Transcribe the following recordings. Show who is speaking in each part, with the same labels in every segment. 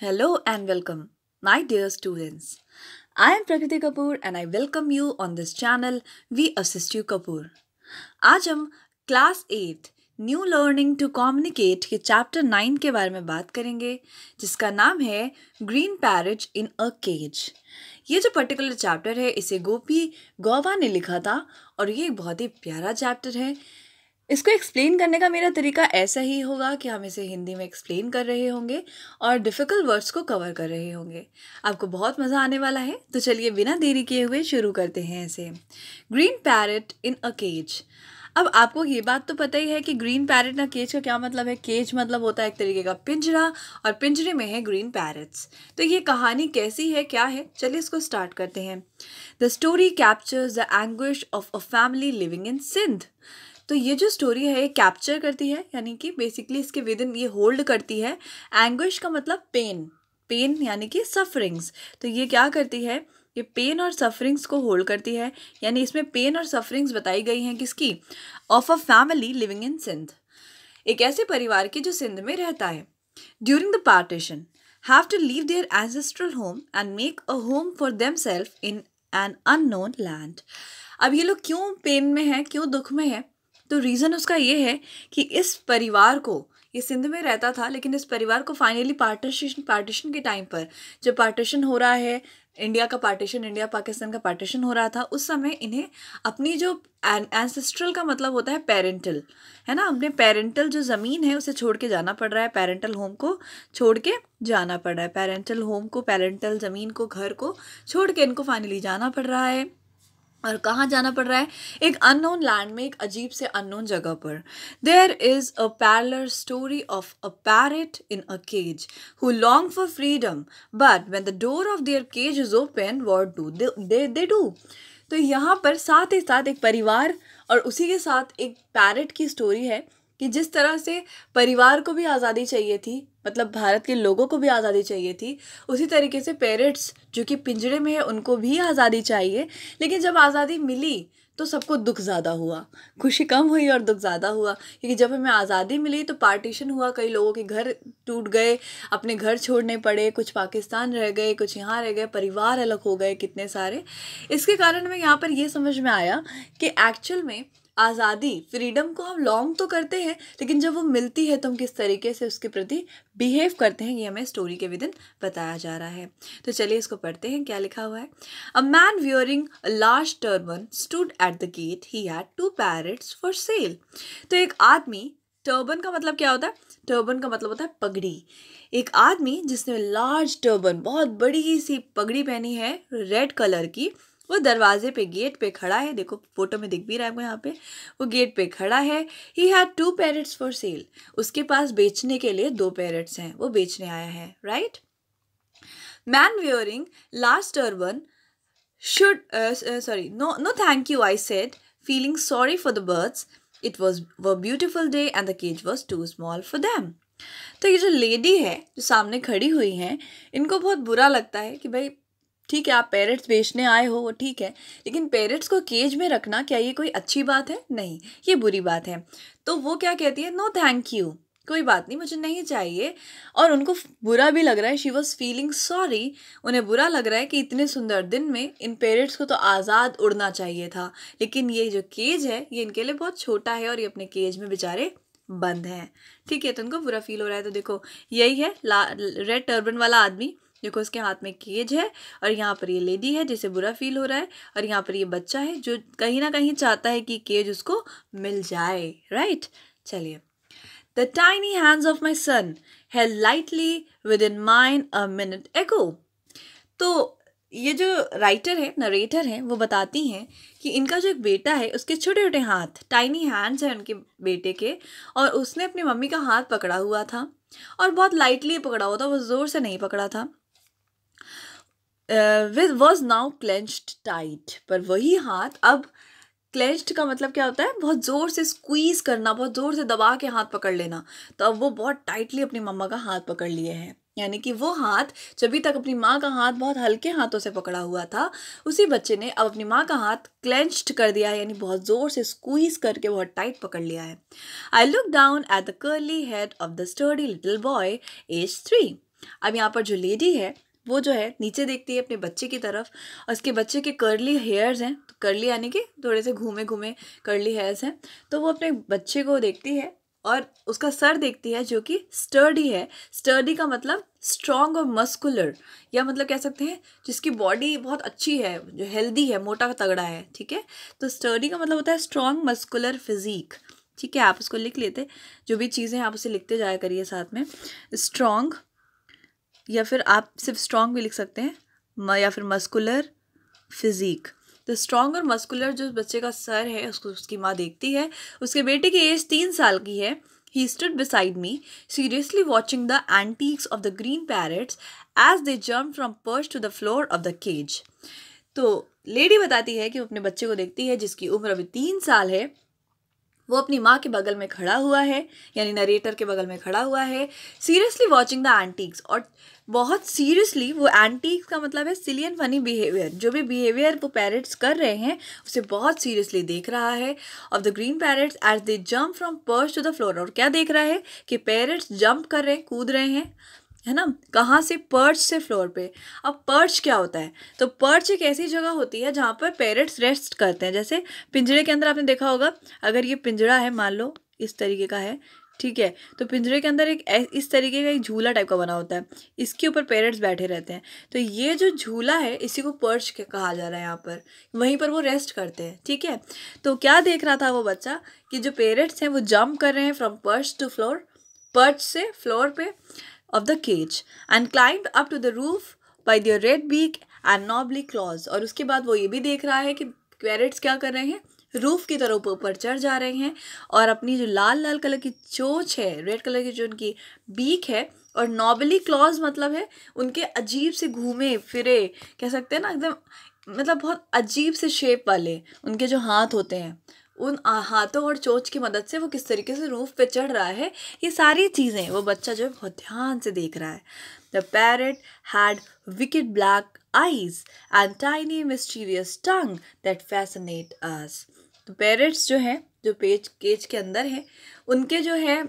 Speaker 1: Hello and welcome, my dear students. I am Prakriti Kapoor and I welcome you on this channel We Assist You Kapoor. आज हम class eight new learning to communicate के chapter nine के बारे में बात करेंगे जिसका नाम है green parrots in a cage ये जो पर्टिकुलर चैप्टर है इसे गोपी गौवा ने लिखा था और ये एक बहुत ही प्यारा चैप्टर है इसको एक्सप्लेन करने का मेरा तरीका ऐसा ही होगा कि हम इसे हिंदी में एक्सप्लेन कर रहे होंगे और डिफ़िकल्ट वर्ड्स को कवर कर रहे होंगे। आपको बहुत मज़ा आने वाला है तो चलिए बिना देरी किए हुए शुरू करते हैं इसे। Green parrot in a cage अब आपको ये बात तो पता ही है कि ग्रीन पैरट ना केज का क्या मतलब है। केज मतलब होता है एक तरीके का पिंजरा और पिंजरे में है ग्रीन पैरट्स तो ये कहानी कैसी है, क्या है? चलिए इसको स्टार्ट करते हैं। The story captures the anguish of a family living in Sindh तो ये जो स्टोरी है, ये कैप्चर करती है, यानी कि बेसिकली इसके विद इन ये होल्ड करती है एंग्विश का मतलब पेन पेन यानी कि सफरिंग्स तो ये क्या करती है? ये पेन और सफरिंग्स को होल्ड करती है, यानी इसमें पेन और सफरिंग्स बताई गई हैं किसकी? Of a family living in Sindh एक ऐसे परिवार की जो सिंध में रहता है। During the partition have to leave their ancestral home and make a home for them self in an unknown land अब ये लोग क्यों पेन में है, क्यों दुख में है? तो रीज़न उसका ये है कि इस परिवार को, ये सिंध में रहता था, लेकिन इस परिवार को फाइनली पार्टीशन पार्टीशन के टाइम पर जब पार्टीशन हो रहा है इंडिया का पार्टीशन इंडिया पाकिस्तान का पार्टीशन हो रहा था, उस समय इन्हें अपनी जो एंसेस्ट्रल का मतलब होता है पेरेंटल है ना? अपने पेरेंटल जो ज़मीन है, उसे छोड़ के जाना पड़ रहा है पेरेंटल होम को छोड़ के जाना पड़ रहा है पेरेंटल होम को पेरेंटल ज़मीन को, घर को छोड़ के इनको फाइनली जाना पड़ रहा है। और कहाँ जाना पड़ रहा है? एक अननोन लैंड में, एक अजीब से अननोन जगह पर। There is a parallel story of a parrot in a cage who long for freedom but when the door of their cage is open what do they they do तो यहाँ पर साथ ही साथ एक परिवार और उसी के साथ एक पैरट की स्टोरी है कि जिस तरह से परिवार को भी आज़ादी चाहिए थी मतलब भारत के लोगों को भी आज़ादी चाहिए थी। उसी तरीके से पेरेंट्स जो कि पिंजरे में है, उनको भी आज़ादी चाहिए। लेकिन जब आज़ादी मिली तो सबको दुख ज़्यादा हुआ। खुशी कम हुई और दुख ज़्यादा हुआ। क्योंकि जब हमें आज़ादी मिली तो पार्टीशन हुआ। कई लोगों के घर टूट गए, अपने घर छोड़ने पड़े। कुछ पाकिस्तान रह गए, कुछ यहाँ रह गए, परिवार अलग हो गए कितने सारे। इसके कारण हमें यहाँ पर ये समझ में आया कि एक्चुअल में आज़ादी फ्रीडम को हम लॉन्ग तो करते हैं, लेकिन जब वो मिलती है तो हम किस तरीके से उसके प्रति बिहेव करते हैं, ये हमें स्टोरी के विदिन बताया जा रहा है। तो चलिए इसको पढ़ते हैं, क्या लिखा हुआ है? A man wearing large turban stood at the gate he had two parrots for sale तो एक आदमी टर्बन का मतलब क्या होता है? टर्बन का मतलब होता है पगड़ी। एक आदमी जिसने लार्ज टर्बन बहुत बड़ी सी पगड़ी पहनी है रेड कलर की वो दरवाजे पे गेट पे खड़ा है। देखो, फ़ोटो में दिख भी रहा है वो यहाँ पे। वो गेट पे खड़ा है। He had two parrots for sale उसके पास बेचने के लिए दो पैरेट्स हैं। वो बेचने आया है right man wearing last turban should sorry no no thank you I said feeling sorry for the birds it was a beautiful day and the cage was too small for them तो ये जो lady है, जो सामने खड़ी हुई हैं, इनको बहुत बुरा लगता है कि भाई ठीक है, आप पेरेंट्स बेचने आए हो ठीक है, लेकिन पेरेंट्स को केज में रखना क्या ये कोई अच्छी बात है? नहीं, ये बुरी बात है। तो वो क्या कहती है? नो थैंक यू कोई बात नहीं, मुझे नहीं चाहिए। और उनको बुरा भी लग रहा है शी वॉज़ फीलिंग सॉरी उन्हें बुरा लग रहा है कि इतने सुंदर दिन में इन पेरेंट्स को तो आज़ाद उड़ना चाहिए था। लेकिन ये जो केज है, ये इनके लिए बहुत छोटा है और ये अपने केज में बेचारे बंद हैं। ठीक है तो उनको बुरा फील हो रहा है। तो देखो, यही है रेड टर्बन वाला आदमी। देखो उसके हाथ में केज है और यहाँ पर ये लेडी है जिसे बुरा फील हो रहा है और यहाँ पर ये बच्चा है जो कहीं ना कहीं चाहता है कि केज उसको मिल जाए राइट चलिए। The tiny hands of my son held lightly within mine a minute ago तो ये जो राइटर है नरेटर हैं, वो बताती हैं कि इनका जो एक बेटा है, उसके छोटे छोटे हाथ टाइनी हैंड्स हैं उनके बेटे के और उसने अपनी मम्मी का हाथ पकड़ा हुआ था और बहुत लाइटली पकड़ा हुआ था, वो ज़ोर से नहीं पकड़ा था। With was now clenched tight पर वही हाथ अब क्लेंच्ड का मतलब क्या होता है? बहुत ज़ोर से स्क्वीज़ करना, बहुत ज़ोर से दबा के हाथ पकड़ लेना। तो अब वो बहुत टाइटली अपनी मम्मा का हाथ पकड़ लिए हैं। यानी कि वो हाथ जब तक अपनी माँ का हाथ बहुत हल्के हाथों से पकड़ा हुआ था, उसी बच्चे ने अब अपनी माँ का हाथ क्लेंच्ड कर दिया है, यानी बहुत ज़ोर से स्क्वीज करके बहुत टाइट पकड़ लिया है। I look down at the curly head of the sturdy little boy age three अब यहाँ पर जो लेडी है वो जो है, नीचे देखती है अपने बच्चे की तरफ़ और उसके बच्चे के कर्ली हेयर्स हैं तो कर्ली यानी कि थोड़े से घूमे घूमे कर्ली हेयर्स हैं तो वो अपने बच्चे को देखती है और उसका सर देखती है जो कि स्टर्डी है। स्टर्डी का मतलब स्ट्रॉन्ग और मस्कुलर या मतलब कह सकते हैं जिसकी बॉडी बहुत अच्छी है, जो हेल्दी है, मोटा तगड़ा है, ठीक है? तो स्टर्डी का मतलब होता है स्ट्रॉन्ग मस्कुलर फिजीक ठीक है? आप उसको लिख लेते, जो भी चीज़ें आप उसे लिखते जाया करिए साथ में। स्ट्रॉन्ग या फिर आप सिर्फ़ स्ट्रॉन्ग भी लिख सकते हैं या फिर मस्कुलर फिजिक तो स्ट्रॉन्ग और मस्कुलर जो बच्चे का सर है, उसको, उसकी माँ देखती है, उसके बेटे की एज तीन साल की है he stood beside me seriously watching the antics of the green parrots as they jump from perch to the floor of the cage तो लेडी बताती है कि वो अपने बच्चे को देखती है, जिसकी उम्र अभी तीन साल है, वो अपनी माँ के बगल में खड़ा हुआ है, यानी नरेटर के बगल में खड़ा हुआ है सीरियसली वॉचिंग द एंटीक्स और बहुत सीरियसली वो एंटीक्स का मतलब है सिलियन फनी बिहेवियर जो भी बिहेवियर वो पैरट्स कर रहे हैं, उसे बहुत सीरियसली देख रहा है। Of the green parrots as they jump from perch to the floor और क्या देख रहा है कि पैरट्स जंप कर रहे हैं, कूद रहे हैं, है ना? कहाँ से? पर्च से फ्लोर पे। अब पर्च क्या होता है? तो पर्च एक ऐसी जगह होती है जहाँ पर पेरेंट्स रेस्ट करते हैं। जैसे पिंजरे के अंदर आपने देखा होगा, अगर ये पिंजरा है, मान लो, इस तरीके का है ठीक है? तो पिंजरे के अंदर एक इस तरीके का एक झूला टाइप का बना होता है। इसके ऊपर पेरेंट्स बैठे रहते हैं। तो ये जो झूला है, इसी को पर्च कहा जा रहा है यहाँ पर। वहीं पर वो रेस्ट करते हैं, ठीक है? तो क्या देख रहा था वो बच्चा? कि जो पेरेंट्स हैं, वो जंप कर रहे हैं from perch to floor perch से फ्लोर पे of the cage and climbed up to the roof by their red beak and knobbly claws और उसके बाद वो ये भी देख रहा है कि पैरेट्स क्या कर रहे हैं? रूफ की तरफ़ ऊपर चढ़ जा रहे हैं और अपनी जो लाल लाल कलर की चोच है, रेड कलर की जो उनकी बीक है और नॉबली क्लॉज मतलब है, उनके अजीब से घूमे, फिरे, कह सकते हैं ना, एकदम मतलब बहुत अजीब से शेप वाले उनके जो हाथ होते हैं। उन हाथों और चोच की मदद से वो किस तरीके से रूफ पे चढ़ रहा है, ये सारी चीज़ें वो बच्चा जो है बहुत ध्यान से देख रहा है। The parrot had wicked black eyes and tiny mysterious tongue that fascinate us parrots जो है, जो पेज केज के अंदर है, उनके जो है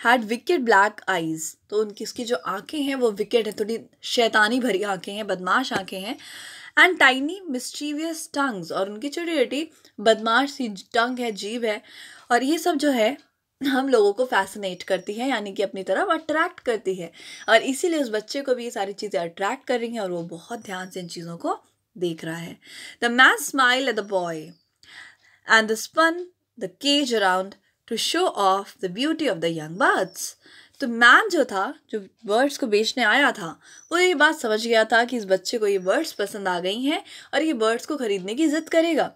Speaker 1: हैड विकेट ब्लैक आईज तो उनकी इसकी जो आँखें हैं, वो विकेट है, थोड़ी शैतानी भरी आँखें हैं, बदमाश आँखें हैं एंड टाइनी मिस्टीवियस टंग्स और उनकी छोटी छोटी बदमाश सी टंग है, जीव है, और ये सब जो है, हम लोगों को फैसिनेट करती है, यानी कि अपनी तरफ़ अट्रैक्ट करती है। और इसीलिए उस बच्चे को भी ये सारी चीज़ें अट्रैक्ट कर रही हैं, और वो बहुत ध्यान से इन चीज़ों को देख रहा है। The man smile at the boy and the spun the cage around to show off the beauty of the young birds तो मैन जो था, जो बर्ड्स को बेचने आया था, वो ये बात समझ गया था कि इस बच्चे को ये बर्ड्स पसंद आ गई हैं और ये बर्ड्स को ख़रीदने की ज़िद करेगा।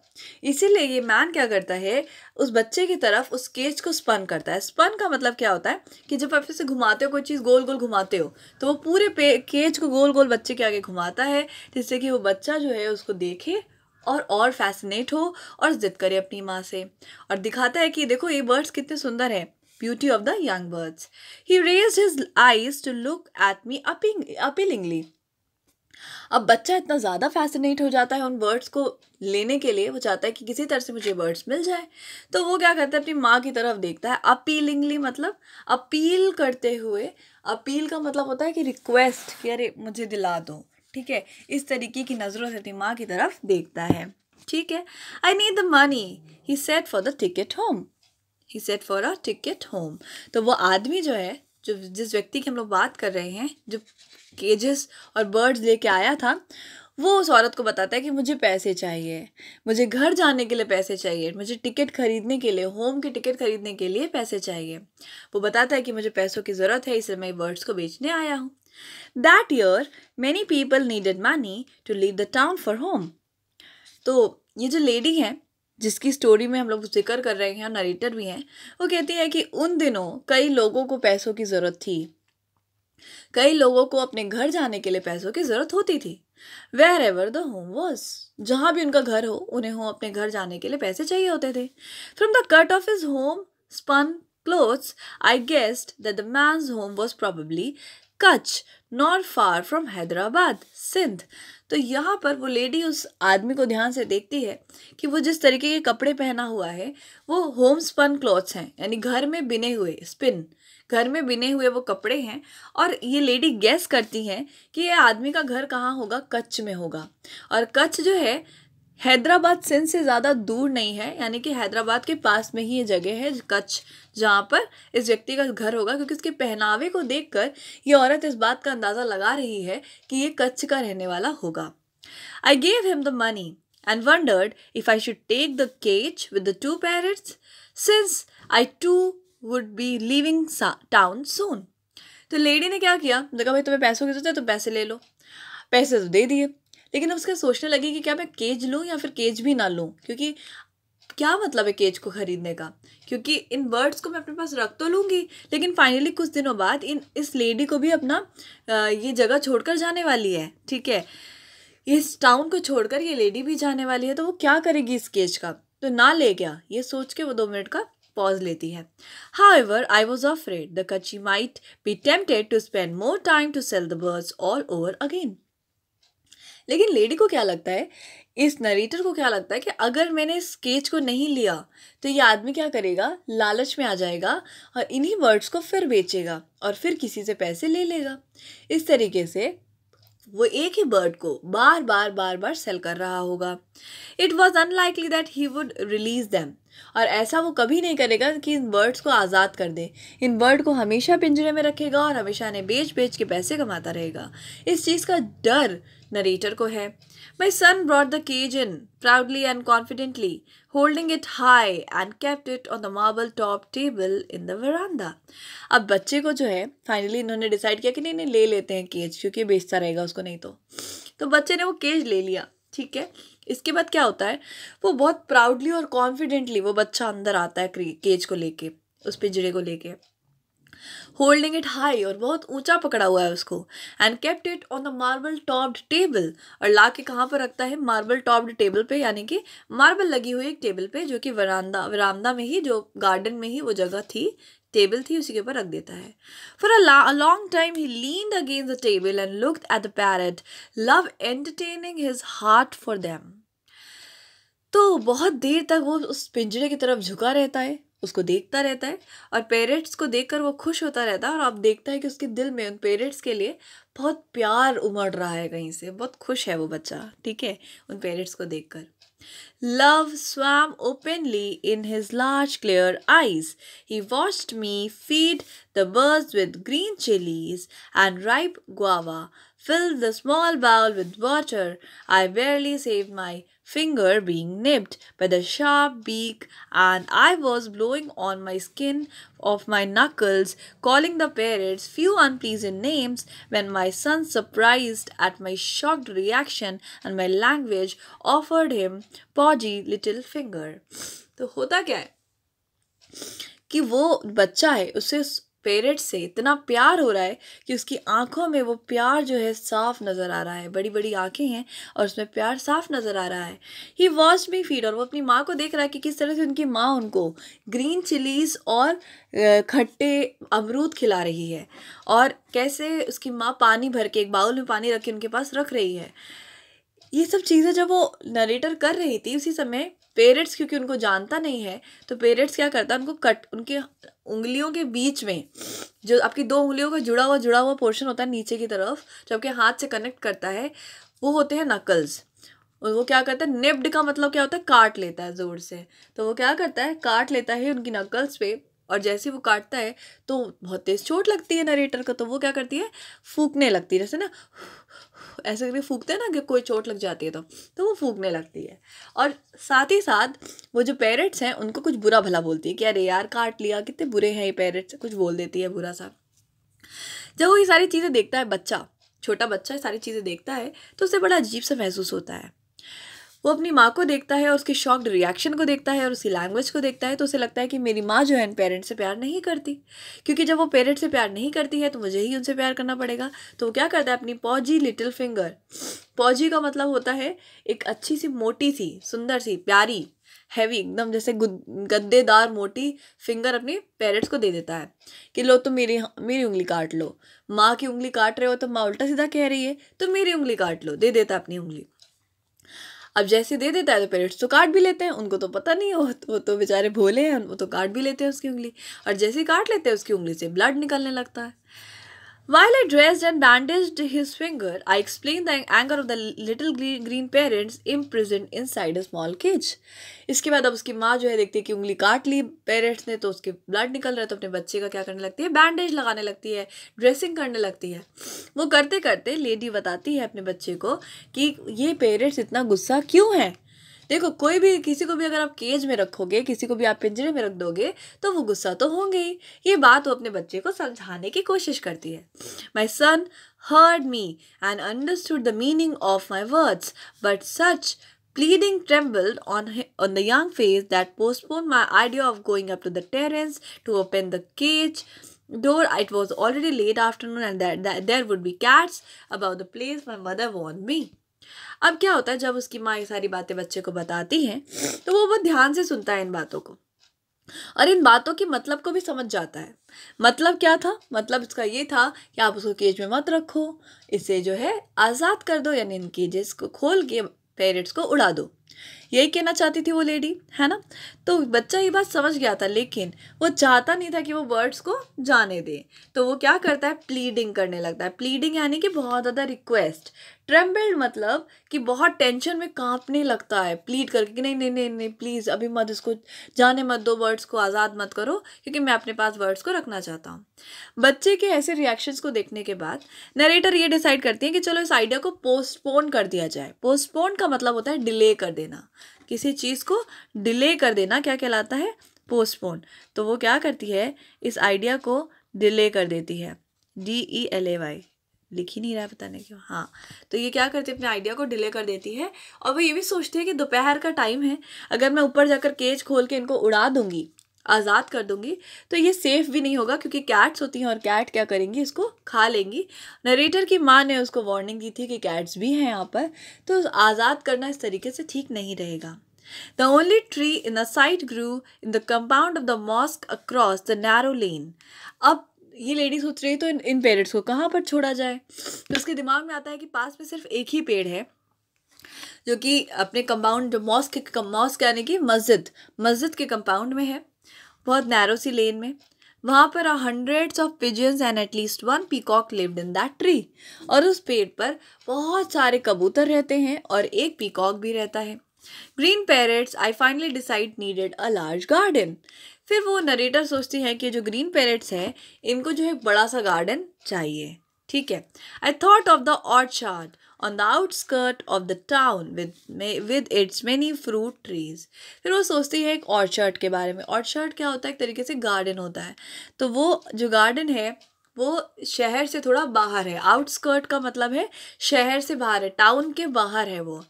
Speaker 1: इसीलिए ये मैन क्या करता है, उस बच्चे की तरफ़ उस केज को स्पन करता है। स्पन का मतलब क्या होता है कि जब आप इसे घुमाते हो, कोई चीज़ गोल गोल घुमाते हो तो वो पूरे पे केज को गोल गोल बच्चे के आगे घुमाता है, जिससे कि वो बच्चा जो है उसको देखे और और फैसिनेट हो और ज़िद करे अपनी माँ से। और दिखाता है कि देखो ये बर्ड्स कितने सुंदर हैं। Beauty of the young birds. He raised his eyes to look at me appealingly. अब बच्चा इतना ज़्यादा फैसिनेट हो जाता है उन वर्ड्स को लेने के लिए, वो चाहता है कि किसी तरह से मुझे वर्ड्स मिल जाए। तो वो क्या करता है, अपनी माँ की तरफ़ देखता है। अपीलिंगली मतलब अपील करते हुए अपील का मतलब होता है कि रिक्वेस्ट कि अरे मुझे दिला दो, ठीक है? इस तरीके की नज़रों से अपनी माँ की तरफ़ देखता है, ठीक है? I need the money he said for the ticket home he said for a ticket home तो वो आदमी जो है, जो जिस व्यक्ति की हम लोग बात कर रहे हैं, जो केजेस और बर्ड्स लेके आया था, वो उस औरत को बताता है कि मुझे पैसे चाहिए। मुझे घर जाने के लिए पैसे चाहिए। मुझे टिकट खरीदने के लिए होम की टिकट खरीदने के लिए पैसे चाहिए। वो बताता है कि मुझे पैसों की ज़रूरत है, इसलिए मैं बर्ड्स को बेचने आया हूँ। That year many people needed money to leave the town for home तो ये जो लेडी है जिसकी स्टोरी में हम लोग ज़िक्र कर रहे हैं नरेटर भी हैं, वो कहती है कि उन दिनों कई लोगों को पैसों की ज़रूरत थी। कई लोगों को अपने घर जाने के लिए पैसों की ज़रूरत होती थी। Wherever the home was जहाँ भी उनका घर हो, उन्हें हो अपने घर जाने के लिए पैसे चाहिए होते थे। From the cut of his homespun clothes I guessed that the man's home was probably Kutch not far from Hyderabad Sindh तो यहाँ पर वो लेडी उस आदमी को ध्यान से देखती है कि वो जिस तरीके के कपड़े पहना हुआ है, वो होम स्पन क्लॉथ्स हैं, यानी घर में बिने हुए स्पिन, घर में बिने हुए वो कपड़े हैं और ये लेडी गैस करती हैं कि ये आदमी का घर कहाँ होगा? कच्छ में होगा। और कच्छ जो है हैदराबाद सिंध से ज़्यादा दूर नहीं है, यानी कि हैदराबाद के पास में ही ये जगह है, कच्छ, जहाँ पर इस व्यक्ति का घर होगा, क्योंकि उसके पहनावे को देखकर ये औरत इस बात का अंदाज़ा लगा रही है कि ये कच्छ का रहने वाला होगा। I gave him the money and wondered if I should take the cage with the two parents since I too would be living town soon तो लेडी ने क्या किया? देखा भाई, तुम्हें पैसों की ज़रूरत है तो पैसे ले लो। पैसे तो दे दिए। लेकिन अब उसका सोचने लगी कि क्या मैं केज लूँ या फिर केज भी ना लूँ? क्योंकि क्या मतलब है केज को ख़रीदने का? क्योंकि इन बर्ड्स को मैं अपने पास रख तो लूँगी, लेकिन फाइनली कुछ दिनों बाद इन, इस लेडी को भी अपना ये जगह छोड़कर जाने वाली है, ठीक है? इस टाउन को छोड़कर ये लेडी भी जाने वाली है तो वो क्या करेगी इस केज का? तो ना ले गया, ये सोच के वो दो मिनट का पॉज लेती है। However I was afraid the Kutchi might be tempted to spend more time to sell the birds all over again लेकिन लेडी को क्या लगता है? इस नरेटर को क्या लगता है कि अगर मैंने इस केज को नहीं लिया तो ये आदमी क्या करेगा? लालच में आ जाएगा और इन्हीं वर्ड्स को फिर बेचेगा और फिर किसी से पैसे ले लेगा। इस तरीके से वो एक ही बर्ड को बार बार बार बार सेल कर रहा होगा। It was unlikely that he would release them और ऐसा वो कभी नहीं करेगा कि इन बर्ड्स को आज़ाद कर दे। इन बर्ड को हमेशा पिंजरे में रखेगा और हमेशा इन्हें बेच बेच के पैसे कमाता रहेगा। इस चीज़ का डर नरेटर को है। My son brought the cage in proudly and confidently holding it high and kept it on the marble top table in the veranda अब बच्चे को जो है फाइनली इन्होंने डिसाइड किया कि नहीं नहीं, ले लेते हैं केज क्योंकि बेचता रहेगा उसको नहीं तो। तो बच्चे ने वो केज ले लिया, ठीक है? इसके बाद क्या होता है, वो बहुत प्राउडली और कॉन्फिडेंटली वो बच्चा अंदर आता है केज को लेके, उस पिंजरे को लेके। होल्डिंग इट हाई और बहुत ऊँचा पकड़ा हुआ है उसको। And kept it on the marble topped table और ला के कहाँ पर रखता है? मार्बल टॉप्ड टेबल पे, यानी कि मार्बल लगी हुई एक टेबल पे, जो कि वरांदा वरामदा में ही, जो गार्डन में ही वो जगह थी टेबल थी, उसी के ऊपर रख देता है। For a long time he lean against the table and look at the parrot love entertaining his heart for them तो बहुत देर तक वो उस पिंजरे की तरफ़ झुका रहता है। उसको देखता रहता है और पेरेंट्स को देखकर वो खुश होता रहता है और आप देखता है कि उसके दिल में उन पेरेंट्स के लिए बहुत प्यार उमड़ रहा है कहीं से। बहुत खुश है वो बच्चा ठीक है? उन पेरेंट्स को देखकर। Love swam openly in his large clear eyes. He watched me feed the birds with green chilies and ripe guava, filled the small bowl with water. I barely saved my finger being nipped by the sharp beak, and I was blowing on my skin of my knuckles, calling the parrots few unpleasant names, when my son, surprised at my shocked reaction and my language, offered him podgy little finger. तो होता क्या है कि वो बच्चा है उसे parents से इतना प्यार हो रहा है कि उसकी आँखों में वो प्यार जो है साफ़ नज़र आ रहा है। बड़ी बड़ी आँखें हैं और उसमें प्यार साफ़ नज़र आ रहा है। ही वॉच मी फ़ीड और वो अपनी माँ को देख रहा है कि किस तरह से उनकी माँ उनको ग्रीन चिलीज़ और खट्टे अमरूद खिला रही है और कैसे उसकी माँ पानी भर के एक बाउल में पानी रख के उनके पास रख रही है। ये सब चीज़ें जब वो नरेटर कर रही थी, उसी समय पेरेंट्स, क्योंकि उनको जानता नहीं है तो पेरेंट्स क्या करता है, उनको कट, उनके उंगलियों के बीच में, जो आपकी दो उंगलियों का जुड़ा हुआ जुड़ा हुआ पोर्शन होता है नीचे की तरफ़, जो आपके हाथ से कनेक्ट करता है, वो होते हैं नकल्स और वो क्या करता है निब्ड का मतलब क्या होता है, काट लेता है ज़ोर से. तो वो क्या करता है, काट लेता है उनकी नकल्स पे, और जैसे वो काटता है तो बहुत तेज़ चोट लगती है नरेटर को तो वो क्या करती है, फूकने लगती है, जैसे ना ऐसे करके फूकते हैं ना, कि कोई चोट लग जाती है तो तो वो फूकने लगती है। और साथ ही साथ वो जो पैरट्स हैं, उनको कुछ बुरा भला बोलती है कि, अरे यार, काट लिया, कितने बुरे हैं ये पैरट्स कुछ बोल देती है बुरा सा। जब वो ये सारी चीज़ें देखता है, बच्चा, छोटा बच्चा, ये सारी चीज़ें देखता है तो उसे बड़ा अजीब सा महसूस होता है। वो अपनी माँ को देखता है और उसके शॉक्ड रिएक्शन को देखता है और उसकी लैंग्वेज को देखता है तो उसे लगता है कि मेरी माँ जो है पेरेंट से प्यार नहीं करती। क्योंकि जब वो पेरेंट से प्यार नहीं करती है तो मुझे ही उनसे प्यार करना पड़ेगा। तो वो क्या करता है, अपनी पौजी लिटिल फिंगर पौजी का मतलब होता है एक अच्छी सी, मोटी सी, सुंदर सी, प्यारी हैवी एकदम जैसे गद्देदार, मोटी फिंगर अपने पेरेंट्स को दे देता है कि लो, तुम मेरी मेरी उंगली काट लो। माँ की उंगली काट रहे हो तो माँ उल्टा सीधा कह रही है तो मेरी उंगली काट लो, दे देता है अपनी उंगली। अब जैसे दे देता है तो पेरेंट्स तो काट भी लेते हैं, उनको तो पता नहीं हो, वो तो बेचारे भोले हैं, वो तो काट भी लेते हैं उसकी उंगली। और जैसे ही काट लेते हैं, उसकी उंगली से ब्लड निकलने लगता है। While I dressed and bandaged his finger, I explained the anger of the little green parents imprisoned inside a small cage. इसके बाद अब उसकी माँ जो है देखती है कि उंगली काट ली पेरेंट्स ने तो उसके ब्लड निकल रहा है तो अपने बच्चे का क्या करने लगती है? बैंडेज लगाने लगती है ड्रेसिंग करने लगती है। वो करते करते लेडी बताती है अपने बच्चे को कि ये पेरेंट्स इतना गुस्सा क्यों है? देखो कोई भी किसी को भी अगर आप केज में रखोगे किसी को भी आप पिंजरे में रख दोगे तो वो गुस्सा तो होंगे ही ये बात वो अपने बच्चे को समझाने की कोशिश करती है my son heard me and understood the meaning of my words but such pleading trembled on, on the young face that postponed my idea of going up to the terrace to open the cage door. It was already late afternoon and that, that there would be cats about the place my mother warned me. अब क्या होता है, जब उसकी माँ ये सारी बातें बच्चे को बताती हैं तो वो बहुत ध्यान से सुनता है इन बातों को। और इन बातों के मतलब को भी समझ जाता है। मतलब क्या था? मतलब इसका ये था कि आप उसको केज में मत रखो, इसे जो है आज़ाद कर दो, यानी इन केजेस को खोल के पेरेंट्स को उड़ा दो। यही कहना चाहती थी वो लेडी है ना? तो बच्चा ये बात समझ गया था, लेकिन वो चाहता नहीं था कि वो वर्ड्स को जाने दे। तो वो क्या करता है? प्लीडिंग करने लगता है। प्लीडिंग यानी कि बहुत ज़्यादा रिक्वेस्ट ट्रेम्बल्ड मतलब कि बहुत टेंशन में कांपने लगता है। प्लीड करके कि नहीं नहीं नहीं नहीं प्लीज़ अभी मत इसको जाने मत दो वर्ड्स को आज़ाद मत करो, क्योंकि मैं अपने पास वर्ड्स को रखना चाहता हूँ। बच्चे के ऐसे रिएक्शंस को देखने के बाद नरेटर ये डिसाइड करती है कि चलो इस आइडिया को पोस्टपोन कर दिया जाए। पोस्टपोन का मतलब होता है डिले कर देना। किसी चीज़ को डिले कर देना, क्या कहलाता है? पोस्टपोन। तो वो क्या करती है? इस आइडिया को डिले कर देती है। D E L A Y लिख ही नहीं रहा पता नहीं क्यों? हाँ। तो ये क्या करती है? अपने आइडिया को डिले कर देती है। और वो ये भी सोचती है कि दोपहर का टाइम है। अगर मैं ऊपर जाकर केज खोल के इनको उड़ा दूँगी आज़ाद कर दूँगी। तो ये सेफ़ भी नहीं होगा क्योंकि कैट्स होती हैं और कैट क्या करेंगी? इसको खा लेंगी। नरेटर की माँ ने उसको वार्निंग दी थी कि कैट्स भी हैं यहाँ पर। तो आज़ाद करना इस तरीके से ठीक नहीं रहेगा। The only tree in the side grew in the compound of the mosque across the narrow lane अब ये लेडी सोच रही तो इन इन पेरेंट्स को कहाँ पर छोड़ा जाए? तो उसके दिमाग में आता है कि पास में सिर्फ़ एक ही पेड़ है, जो कि अपने कंपाउंड मॉस्क मॉस्क यानी कि मस्जिद मस्जिद के कंपाउंड में है। बहुत नैरो सी लेन में। वहाँ पर hundreds of pigeons and at least one peacock lived in that tree और उस पेड़ पर बहुत सारे कबूतर रहते हैं और एक पीकॉक भी रहता है। Green parrots I finally decide needed a large garden फिर वो नरेटर सोचती है कि जो ग्रीन पेरेट्स हैं, इनको जो है बड़ा सा गार्डन चाहिए। ठीक है। I thought of the orchard on the outskirt of the town with with its many fruit trees फिर वो सोचती है एक ऑर्चर्ड के बारे में। ऑर्चर्ड क्या होता है? एक तरीके से गार्डन होता है। तो वो जो गार्डन है, वो शहर से थोड़ा बाहर है। आउटस्कर्ट का मतलब है शहर से बाहर है। टाउन के बाहर है वो।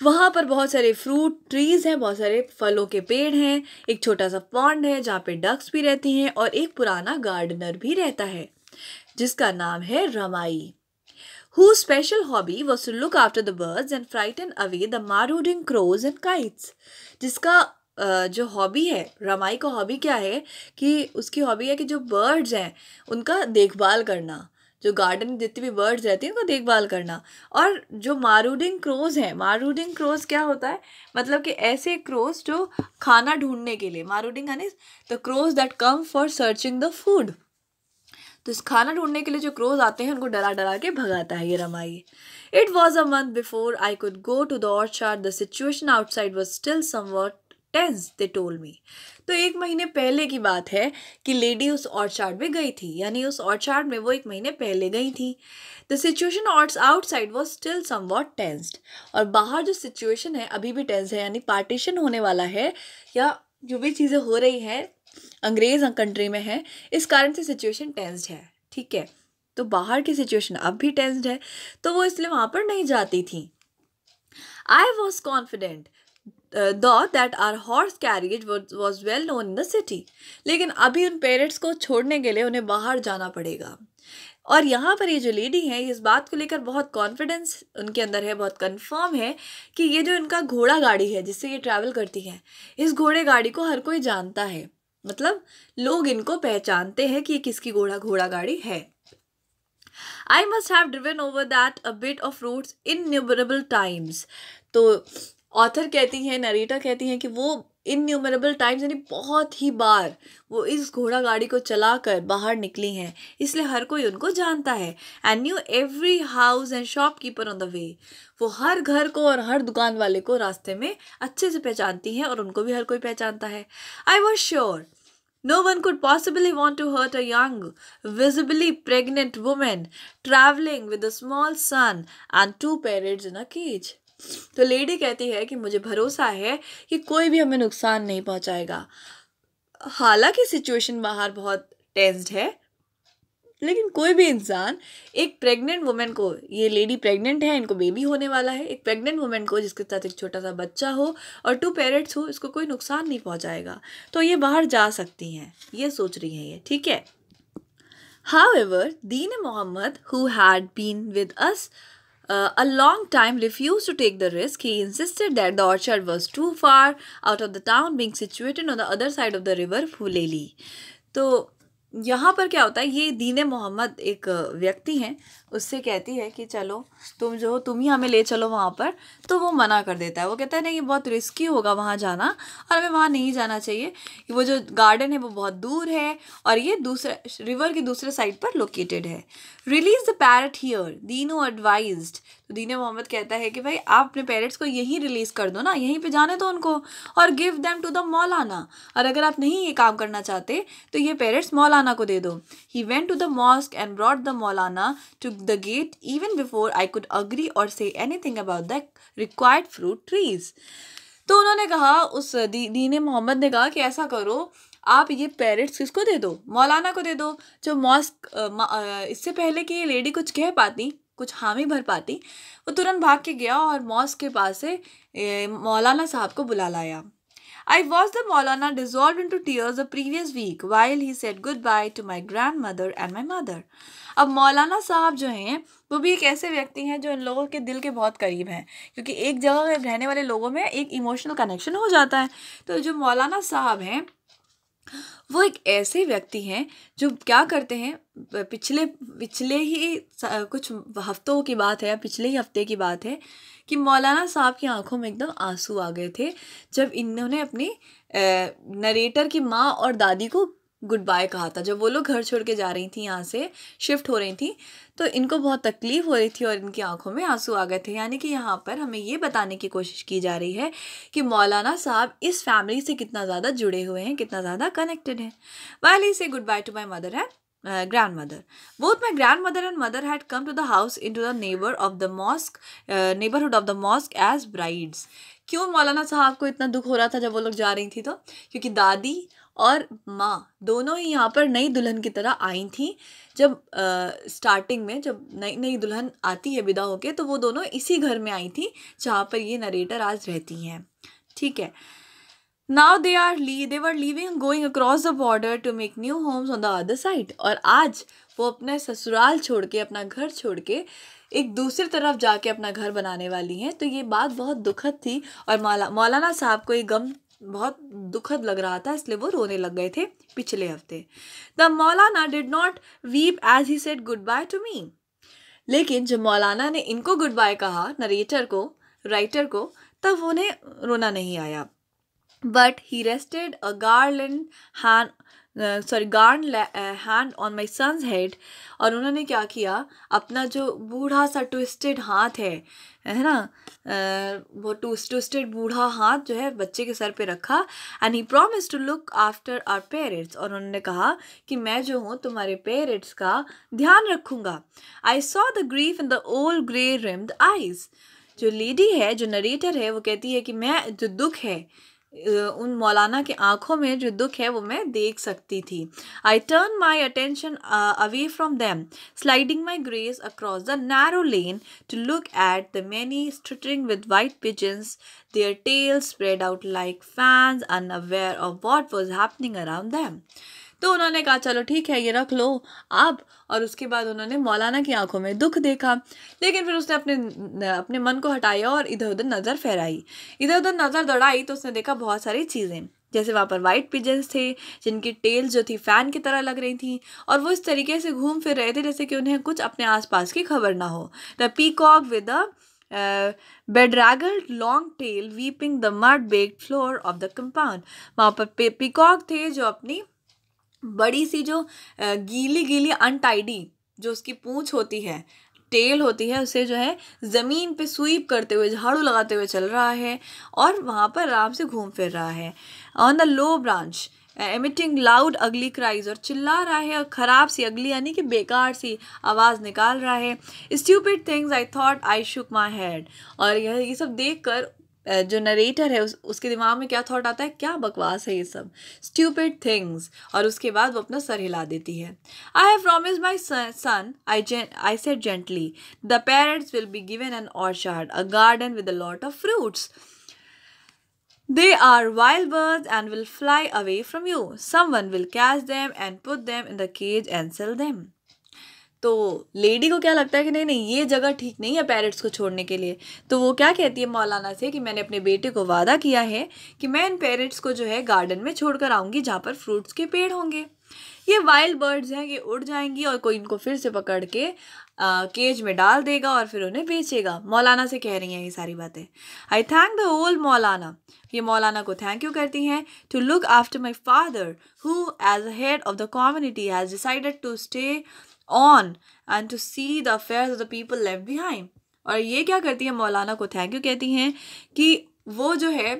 Speaker 1: वहाँ पर बहुत सारे फ्रूट ट्रीज़ हैं, बहुत सारे फलों के पेड़ हैं। एक छोटा सा पॉन्ड है जहाँ पे डक्स भी रहती हैं और एक पुराना गार्डनर भी रहता है, जिसका नाम है Ramai. Who special hobby was to look after the birds and frighten away the marauding crows and kites जिसका जो हॉबी है, रमाई का हॉबी क्या है? कि उसकी हॉबी है कि जो बर्ड्स हैं, उनका देखभाल करना। जो गार्डन में जितनी भी बर्ड्स रहती हैं, उनको देखभाल करना। और जो मारूडिंग क्रोज हैं मारूडिंग क्रोज क्या होता है? मतलब कि ऐसे क्रोज जो खाना ढूँढने के लिए मारूडिंग यानी the crows that come for searching the food तो इस खाना ढूँढने के लिए जो क्रोज आते हैं, उनको डरा डरा के भगाता है ये Ramai. It was a month before I could go to the orchard the situation outside was still somewhat tense they told me तो एक महीने पहले की बात है कि लेडी उस ऑर्चार्ड में गई थी। यानी उस ऑर्चार्ड में वो एक महीने पहले गई थी। The situation outside was still somewhat tensed और बाहर जो सिचुएशन है, अभी भी टेंस है। यानी पार्टीशन होने वाला है, या जो भी चीज़ें हो रही हैं अंग्रेज़ कंट्री में है, इस कारण से सिचुएशन टेंस्ड है, ठीक है? तो बाहर की सिचुएशन अब भी टेंस्ड है तो वो इसलिए वहाँ पर नहीं जाती थी। I was confident that our horse carriage was well known in the city लेकिन अभी उन पेरेंट्स को छोड़ने के लिए उन्हें बाहर जाना पड़ेगा। और यहाँ पर ये जो लेडी है, इस बात को लेकर बहुत कॉन्फिडेंस उनके अंदर है, बहुत कंफर्म है कि ये जो इनका घोड़ा गाड़ी है, जिससे ये ट्रैवल करती है, इस घोड़े गाड़ी को हर कोई जानता है। मतलब लोग इनको पहचानते हैं कि ये किसकी घोड़ा घोड़ा गाड़ी है। I must have driven over that a bit of routes innumerable times तो ऑथर कहती हैं नरीटा कहती हैं कि वो इनन्यूमरेबल टाइम्स यानी बहुत ही बार वो इस घोड़ा गाड़ी को चलाकर बाहर निकली हैं। इसलिए हर कोई उनको जानता है। And knew every house and shopkeeper on the way वो हर घर को और हर दुकान वाले को रास्ते में अच्छे से पहचानती हैं और उनको भी हर कोई पहचानता है। I was sure No one could possibly want to hurt a young, visibly pregnant woman traveling with a small son and two parrots in a cage. तो लेडी कहती है कि मुझे भरोसा है कि कोई भी हमें नुकसान नहीं पहुंचाएगा। हालाँकि सिचुएशन बाहर बहुत टेंस्ड है लेकिन कोई भी इंसान एक प्रेग्नेंट वुमेन को ये लेडी प्रेग्नेंट है इनको बेबी होने वाला है एक प्रेग्नेंट वुमेन को जिसके साथ एक छोटा सा बच्चा हो और टू पेरेंट्स हो इसको कोई नुकसान नहीं पहुंचाएगा। तो ये बाहर जा सकती हैं ये सोच रही हैं ये ठीक है? However, Deen Mohammed, who had been with us uh, a long time, refused to take the risk. He insisted that the orchard was too far out of the town, being situated on the other side of the river Fuleli. तो यहाँ पर क्या होता है ये दीन मोहम्मद एक व्यक्ति हैं उससे कहती है कि चलो, तुम जो हो, तुम ही हमें ले चलो वहाँ पर। तो वो मना कर देता है। वो कहता है, नहीं, बहुत रिस्की होगा वहाँ जाना। और हमें वहाँ नहीं जाना चाहिए। वो जो गार्डन है, वो बहुत दूर है और ये दूसरे रिवर के दूसरे साइड पर लोकेटेड है। Release the parrot here Deeno advise तो दीन मोहम्मद कहता है कि, भाई, आप अपने पेरेंट्स को यहीं रिलीज़ कर दो ना। यहीं पे जाने दो उनको और गिव देम टू द मौलाना। और अगर आप नहीं ये काम करना चाहते तो ये पेरेंट्स मौलाना को दे दो। He went to the mosque and brought the Maulana to gate even before I could agree or say anything about the required fruit trees तो उन्होंने कहा उस दी, दीन मोहम्मद ने कहा कि ऐसा करो आप ये पेरेंट्स किसको दे दो? मौलाना को दे दो। जो मॉस्क इससे पहले कि ये लेडी कुछ कह पाती कुछ हामी भर पाती वो तुरंत भाग के गया और मॉस्क के पास से मौलाना साहब को बुला लाया। Maulana dissolve into tears the previous week while he said goodbye to my grandmother and my mother अब मौलाना साहब जो हैं, वो भी एक ऐसे व्यक्ति हैं जो इन लोगों के दिल के बहुत करीब हैं, क्योंकि एक जगह रहने वाले लोगों में एक इमोशनल कनेक्शन हो जाता है। तो जो मौलाना साहब हैं, वो एक ऐसे व्यक्ति हैं जो क्या करते हैं, पिछले पिछले ही कुछ हफ्तों की बात है या पिछले ही हफ़्ते की बात है कि मौलाना साहब की आँखों में एकदम आँसू आ गए थे जब इन्होंने अपनी नरेटर की माँ और दादी को गुड बाय कहा था। जब वो लोग घर छोड़ के जा रही थी, यहाँ से शिफ्ट हो रही थी तो इनको बहुत तकलीफ़ हो रही थी और इनकी आँखों में आँसू आ गए थे। यानी कि यहाँ पर हमें ये बताने की कोशिश की जा रही है कि मौलाना साहब इस फैमिली से कितना ज़्यादा जुड़े हुए हैं, कितना ज़्यादा कनेक्टेड हैं। While he said goodbye to my mother है। Grand uh, grandmother. Both my grandmother and mother had come to the house into the neighbor of the mosque uh, neighborhood of the mosque as brides क्यों मौलाना साहब को इतना दुख हो रहा था जब वो लोग जा रही थी तो? क्योंकि दादी और माँ दोनों ही यहाँ पर नई दुल्हन की तरह आई थी। जब uh, आ, स्टार्टिंग में जब नई नई दुल्हन आती है विदा होके तो वो दोनों इसी घर में आई थी जहाँ पर ये नरेटर आज रहती हैं। ठीक है? Now they really they were leaving going across the border to make new homes on the other side और आज वो अपने ससुराल छोड़ के, अपना घर छोड़ के, एक दूसरी तरफ़ जाके अपना घर बनाने वाली हैं। तो ये बात बहुत दुखद थी और मौला, मौलाना साहब को ये गम बहुत दुखद लग रहा था, इसलिए वो रोने लग गए थे पिछले हफ़्ते। The Maulana did not weep as he said goodbye to me लेकिन जब मौलाना ने इनको गुड बाय कहा नरेटर को राइटर को, तब उन्हें रोना नहीं आया। But he rested a garland hand sorry gnarled hand on my son's head और उन्होंने क्या किया? अपना जो बूढ़ा सा ट्विस्टेड हाथ है है ना? Uh, वो ट्विस्टेड बूढ़ा हाथ जो है बच्चे के सर पे रखा and he promise to look after our parents और उन्होंने कहा कि मैं जो हूँ तुम्हारे पेरेंट्स का ध्यान रखूँगा। I saw the grief in the old grey rimmed eyes जो लेडी है जो नरेटर है वो कहती है कि मैं जो दुख है उन मौलाना के आँखों में जो दुख है वो मैं देख सकती थी। I turn my attention away from them sliding my gaze across the narrow lane to look at the many strutting with white pigeons their tail spread out like fans unaware of what was happening around them तो उन्होंने कहा, चलो ठीक है, ये रख लो। आप और उसके बाद उन्होंने मौलाना की आँखों में दुख देखा। लेकिन फिर उसने अपने अपने मन को हटाया और इधर उधर नज़र फहराई। इधर उधर नज़र दौड़ाई तो उसने देखा बहुत सारी चीज़ें, जैसे वहाँ पर वाइट पिजन्स थे, जिनकी टेल्स जो थी फ़ैन की तरह लग रही थी, और वो इस तरीके से घूम फिर रहे थे जैसे कि उन्हें कुछ अपने आसपास की खबर ना हो। The peacock with the bedraggled long tail weeping the mud baked floor of the compound वहाँ पर पिकॉक थे जो अपनी बड़ी सी जो गीली गीली अनटाइडी जो उसकी पूंछ होती है टेल होती है, उसे जो है ज़मीन पे स्वीप करते हुए, झाड़ू लगाते हुए चल रहा है और वहाँ पर आराम से घूम फिर रहा है। On the low branch emitting loud ugly cries और चिल्ला रहा है और ख़राब सी अगली यानी कि बेकार सी आवाज़ निकाल रहा है। Stupid things I thought I shook my head और यह, ये सब देख कर जो नरेटर है उस, उसके दिमाग में क्या थॉट आता है? क्या बकवास है ये सब? स्ट्यूपिड थिंग्स और उसके बाद वो अपना सर हिला देती है। I have promise my son I I said gently the parents will be given an orchard a garden with a lot of fruits They are wild birds and will fly away from you. Someone will catch them and put them in the cage and sell them. तो lady को क्या लगता है कि नहीं नहीं ये जगह ठीक नहीं है पेरेंट्स को छोड़ने के लिए? तो वो क्या कहती है मौलाना से कि मैंने अपने बेटे को वादा किया है कि मैं इन पेरेंट्स को जो है गार्डन में छोड़ कर आऊँगी जहाँ पर फ्रूट्स के पेड़ होंगे। ये वाइल्ड बर्ड्स हैं ये उड़ जाएँगी और कोई इनको फिर से पकड़ के आ, केज में डाल देगा और फिर उन्हें बेचेगा। मौलाना से कह रही हैं ये सारी बातें। आई थैंक द ओल्ड मौलाना। ये मौलाना को थैंक यू करती हैं। To look after my father who as head of the community has decided to stay on and to see the affairs of the people left behind और ये क्या करती है मौलाना को थैंक यू कहती हैं कि वो जो है,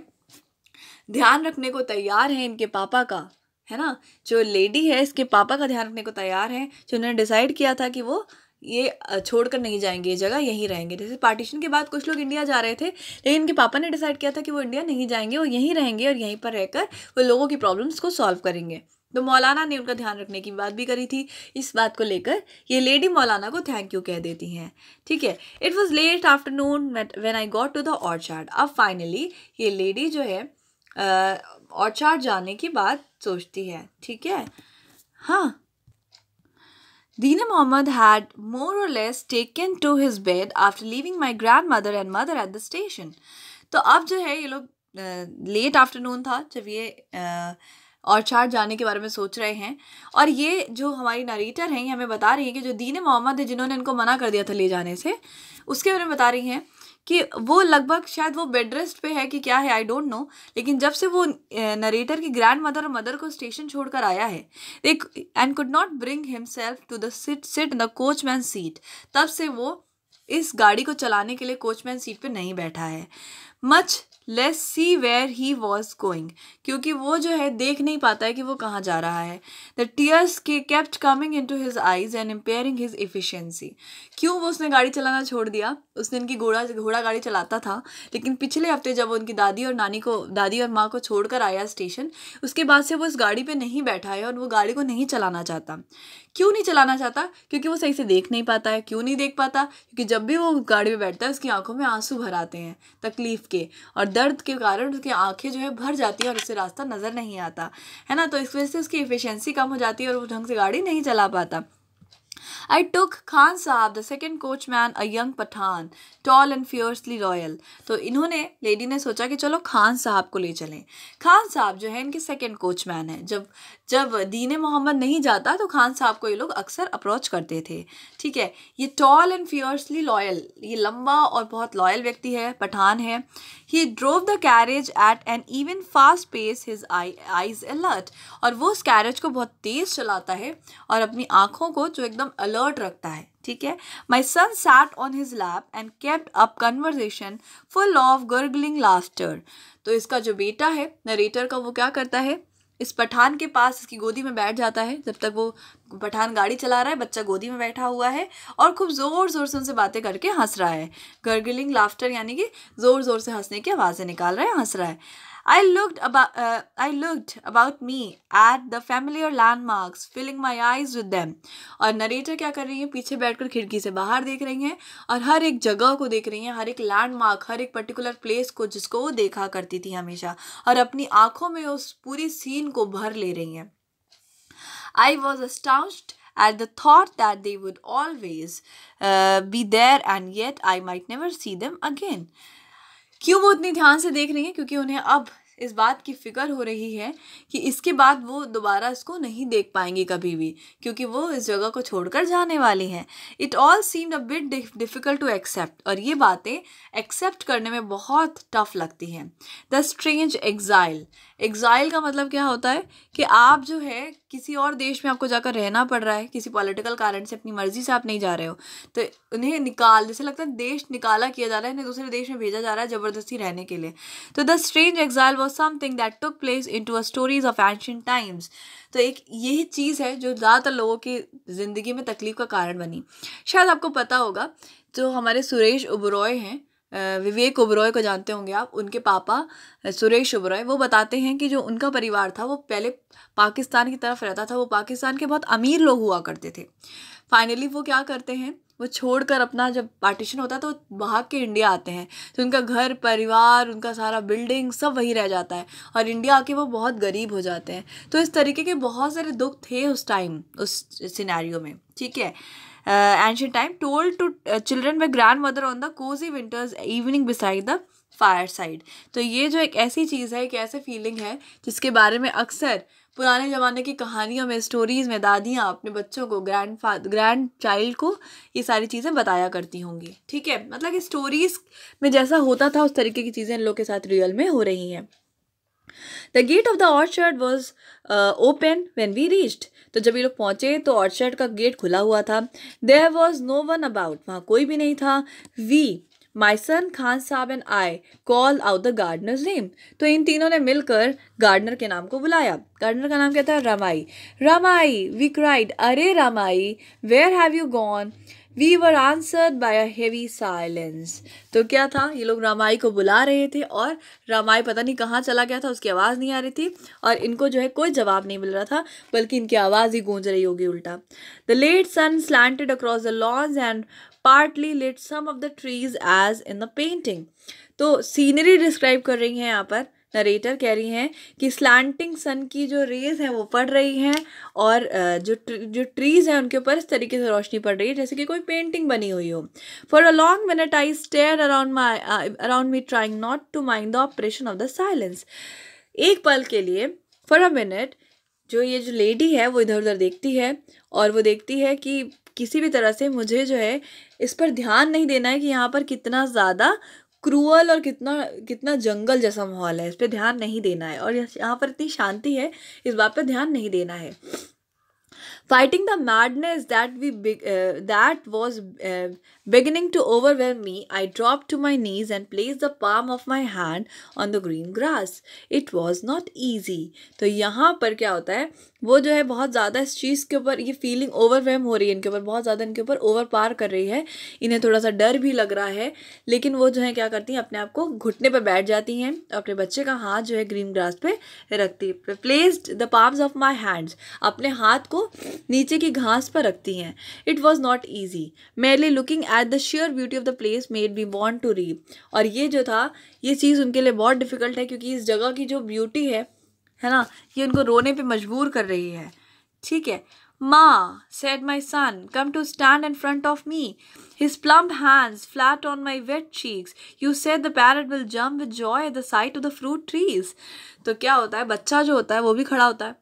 Speaker 1: ध्यान रखने को तैयार है इनके पापा का, है ना? जो लेडी है, इसके पापा का ध्यान रखने को तैयार है, जो उन्होंने डिसाइड किया था कि वो ये छोड़कर नहीं जाएँगे, ये जगह यहीं रहेंगे। जैसे पार्टीशन के बाद कुछ लोग इंडिया जा रहे थे, लेकिन इनके पापा ने डिसाइड किया था कि वो इंडिया नहीं जाएँगे, वो यहीं रहेंगे और यहीं पर रहकर वो लोगों की प्रॉब्लम्स को सॉल्व करेंगे। तो मौलाना ने उनका ध्यान रखने की बात भी करी थी। इस बात को लेकर ये लेडी मौलाना को थैंक यू कह देती हैं। ठीक है? It was late afternoon when I got to the orchard अब फाइनली ये लेडी जो है ऑर्चार्ड जाने की बात सोचती है। ठीक है? हाँ। Dina Mohammed had more or less taken to his bed after leaving my grandmother and mother at the station. तो अब जो है ये लोग लेट आफ्टरनून था जब ये और चार जाने के बारे में सोच रहे हैं। और ये जो हमारी नरेटर हैं, ये हमें बता रही हैं कि जो दीन मोहम्मद है, जिन्होंने इनको मना कर दिया था ले जाने से, उसके बारे में बता रही हैं कि वो लगभग शायद वो बेड रेस्ट पे है कि क्या है आई डोंट नो लेकिन जब से वो नरेटर की ग्रैंड मदर और मदर को स्टेशन छोड़कर आया है, एक and could not bring himself to the sit sit the coachman seat तब से वो इस गाड़ी को चलाने के लिए कोचमैन सीट पे नहीं बैठा है। Much less see where he was going क्योंकि वो जो है, देख नहीं पाता है कि वो कहाँ जा रहा है। द टीयर्स के kept coming into his eyes and impairing his efficiency क्यों वो उसने गाड़ी चलाना छोड़ दिया? उसने इनकी घोड़ा घोड़ा गाड़ी चलाता था, लेकिन पिछले हफ़्ते जब वो उनकी दादी और नानी को, दादी और माँ को छोड़कर आया स्टेशन उसके बाद से वो इस गाड़ी पर नहीं बैठा है और वो गाड़ी को नहीं चलाना चाहता। क्यों नहीं चलाना चाहता? क्योंकि वो सही से देख नहीं पाता है क्यों नहीं देख पाता? क्योंकि जब भी वो गाड़ी में बैठता है उसकी आँखों में आँसू भर आते हैं तकलीफ़ के। और दर्द के कारण उसकी आँखें जो है भर जाती हैं और उससे रास्ता नज़र नहीं आता। है ना? तो इस वजह से उसकी एफिशिएंसी कम हो जाती है और वो ढंग से गाड़ी नहीं चला पाता। I took Khan Saab, the second coachman, a young Pathan, tall and fiercely royal. तो इन्होंने लेडी ने सोचा कि चलो खान साहब को ले चलें। खान साहब जो है इनके सेकंड कोचमैन है। जब जब दीन मोहम्मद नहीं जाता तो खान साहब को ये लोग अक्सर अप्रोच करते थे। ठीक है, ये टॉल एंड फियर्सली लॉयल ये लंबा और बहुत लॉयल व्यक्ति है, पठान है। He drove the carriage at an even fast pace his eye eyes alert और वो उस कैरेज को बहुत तेज़ चलाता है और अपनी आँखों को जो एकदम अलर्ट रखता है। ठीक है my son sat on his lap and kept up conversation full of gurgling laughter तो इसका जो बेटा है नरेटर का वो क्या करता है? इस पठान के पास इसकी गोदी में बैठ जाता है। जब तक वो पठान गाड़ी चला रहा है, बच्चा गोदी में बैठा हुआ है और खूब ज़ोर ज़ोर से उनसे बातें करके हंस रहा है। गर्गलिंग लाफ्टर यानी कि ज़ोर ज़ोर से हंसने की आवाज़ें निकाल रहा है, हंस रहा है। I looked about uh, I looked about me at the familiar landmarks, filling my eyes with them. और नरेटर क्या कर रही है पीछे बैठकर खिड़की से बाहर देख रही हैं और हर एक जगह को देख रही हैं हर एक लैंडमार्क हर एक पर्टिकुलर प्लेस को जिसको वो देखा करती थी हमेशा और अपनी आँखों में उस पूरी सीन को भर ले रही हैं I was astonished at the thought that they would always uh, be there and yet I might never see them again. क्यों वो इतनी ध्यान से देख रही हैं? क्योंकि उन्हें अब इस बात की फ़िक्र हो रही है कि इसके बाद वो दोबारा इसको नहीं देख पाएँगी कभी भी, क्योंकि वो इस जगह को छोड़कर जाने वाली हैं। It all seem a bit difficult to accept और ये बातें एक्सेप्ट करने में बहुत टफ लगती हैं। द स्ट्रेंज एग्ज़ाइल एग्ज़ाइल का मतलब क्या होता है कि आप जो है किसी और देश में आपको जाकर रहना पड़ रहा है, किसी पॉलिटिकल कारण से, अपनी मर्ज़ी से आप नहीं जा रहे हो। तो उन्हें निकाल, जैसे लगता है देश निकाला किया जा रहा है, इन्हें दूसरे देश में भेजा जा रहा है ज़बरदस्ती रहने के लिए। तो the strange exile was something that took place into a stories of ancient times तो एक यही चीज़ है जो ज़्यादातर लोगों की ज़िंदगी में तकलीफ़ का कारण बनी। शायद आपको पता होगा, जो हमारे सुरेश उबरॉय हैं विवेक ओबरॉय को जानते होंगे आप, उनके पापा सुरेश ओबरॉय, वो बताते हैं कि जो उनका परिवार था, वो पहले पाकिस्तान की तरफ़ रहता था, वो पाकिस्तान के बहुत अमीर लोग हुआ करते थे। फाइनली वो क्या करते हैं, वो छोड़कर अपना जब पार्टीशन होता है तो भाग के इंडिया आते हैं। तो उनका घर, परिवार, उनका सारा बिल्डिंग सब वही रह जाता है और इंडिया आके वो बहुत गरीब हो जाते हैं। तो इस तरीके के बहुत सारे दुख थे उस टाइम उस सिनेरियो में, ठीक है? Ancient time told to children by grandmother on the cosy winter's evening beside the fireside तो ये जो एक ऐसी चीज़ है, एक ऐसे फीलिंग है, जिसके बारे में अक्सर पुराने ज़माने की कहानियों में स्टोरीज़ में, दादियाँ अपने बच्चों को ग्रैंड फादर ग्रैंड चाइल्ड को ये सारी चीज़ें बताया करती होंगी। ठीक है? मतलब कि स्टोरीज़ में जैसा होता था, उस तरीके की चीज़ें इन लोग के साथ रियल में हो रही हैं। The gate of the orchard was open when we reached तो जब ये लोग पहुँचे तो ऑर्चर्ड का गेट खुला हुआ था। There was no one about वहाँ कोई भी नहीं था। We my son Khan sahab and I call out the gardener's name तो इन तीनों ने मिलकर गार्डनर के नाम को बुलाया। गार्डनर का नाम क्या था? रमाई रमाई वी क्राइड अरे Ramai where have you gone we were answered by a heavy silence तो क्या था? ये लोग रामाई को बुला रहे थे और रामाई पता नहीं कहाँ चला गया था, उसकी आवाज़ नहीं आ रही थी और इनको जो है कोई जवाब नहीं मिल रहा था, बल्कि इनकी आवाज़ ही गूंज रही होगी उल्टा। The late sun slanted across the lawns and partly lit some of the trees as in the painting तो सीनरी डिस्क्राइब कर रही हैं यहाँ पर। नरेटर कह रही हैं कि स्लैंटिंग सन की जो रेज हैं वो पड़ रही हैं और जो जो ट्रीज़ हैं उनके ऊपर इस तरीके से रोशनी पड़ रही है, जैसे कि कोई पेंटिंग बनी हुई हो। For a long minute I stare around my around me trying not to mind the operation of the silence एक पल के लिए फॉर अ मिनट जो ये जो लेडी है, वो इधर उधर देखती है और वो देखती है कि किसी भी तरह से मुझे जो है इस पर ध्यान नहीं देना है कि यहाँ पर कितना ज़्यादा क्रूअल और कितना कितना जंगल जैसा माहौल है, इस पर ध्यान नहीं देना है। और यहाँ पर इतनी शांति है, इस बात पर ध्यान नहीं देना है। Fighting the madness that we that was beginning to overwhelm me, I dropped to my knees and placed the palm of my hand on the green grass. It was not easy. तो यहाँ पर क्या होता है? वो जो है बहुत ज़्यादा इस चीज़ के ऊपर ये फीलिंग ओवरवेम हो रही है इनके ऊपर बहुत ज़्यादा इनके ऊपर ओवर पार कर रही है। इन्हें थोड़ा सा डर भी लग रहा है। लेकिन वो जो है क्या करती हैं? अपने आप को घुटने पर बैठ जाती हैं अपने बच्चे का हाथ जो है ग्रीन ग्रास पे रखती है। Placed the palms of my hands अपने हाथ को नीचे की घास पर रखती हैं। It was not easy merely looking at the sure beauty of the place made be want to री और ये जो था, ये चीज़ उनके लिए बहुत डिफ़िकल्ट है क्योंकि इस जगह की जो ब्यूटी है है ना, ये उनको रोने पे मजबूर कर रही है। ठीक है? माँ said my son come to stand in front of me his plump hands flat on my wet cheeks you said the parrot will jump with joy the sight of the fruit trees तो क्या होता है? बच्चा जो होता है, वो भी खड़ा होता है।